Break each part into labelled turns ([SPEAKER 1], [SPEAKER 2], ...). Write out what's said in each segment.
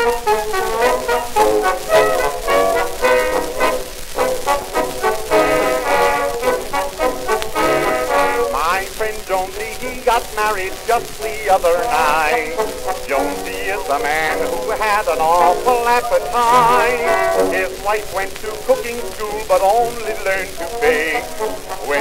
[SPEAKER 1] My friend Jonesy, he got married just the other night. Jonesy is a man who had an awful appetite. His wife went to cooking school, but only learned to bake. When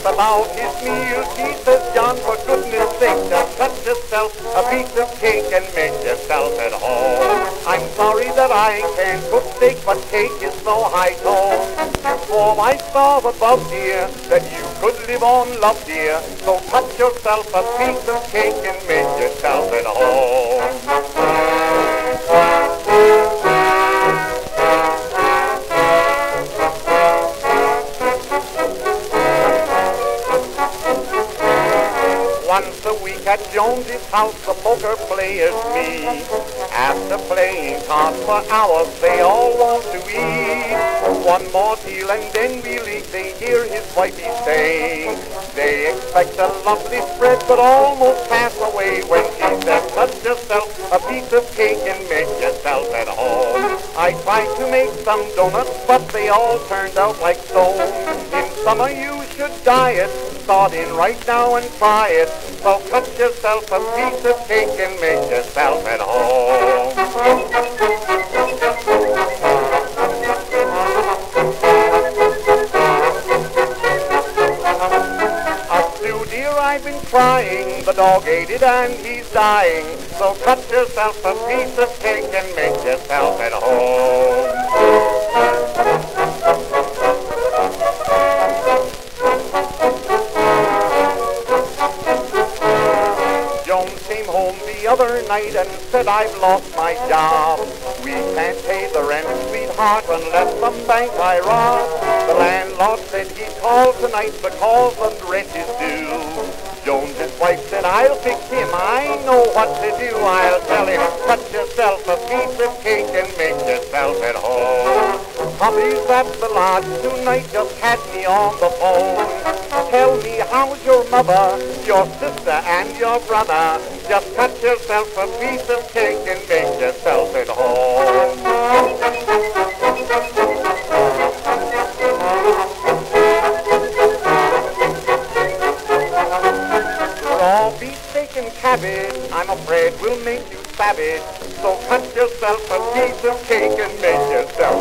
[SPEAKER 1] about his meals, he says, John, for goodness sake, just cut yourself a piece of cake and make yourself at home. I'm sorry that I can't cook steak, but cake is so high tone. For I saw above, dear, that you could live on love, dear. So cut yourself a piece of cake and make yourself at home. Once a week at Jonesy's house, the poker players meet. After playing cards for hours, they all want to eat. One more deal and then we leave, they hear his wifey say. They expect a lovely spread, but almost pass away when she says, cut yourself a piece of cake and make yourself at home. I tried to make some donuts, but they all turned out like stone. In of you should diet, start in right now and try it. So cut yourself a piece of cake and make yourself at home. I've been trying. The dog ate it and he's dying. So cut yourself a piece of cake and make yourself at home. Home the other night and said, I've lost my job. We can't pay the rent, sweetheart, unless some bank I rob. The landlord said he'd call tonight because the rent is due. Jones's wife said, I'll fix him. I know what to do. I'll tell him, cut yourself a piece of cake and make yourself at home. Hubby's at the lodge tonight, just had me on the phone. Tell me, how's your mother, your sister, and your brother? Just cut yourself a piece of cake and make yourself at home. Raw beefsteak and cabbage, I'm afraid will make you savage. So cut yourself a piece of cake and make yourself.